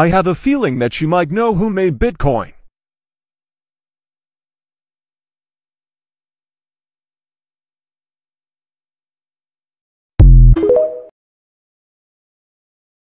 I have a feeling that you might know who made Bitcoin.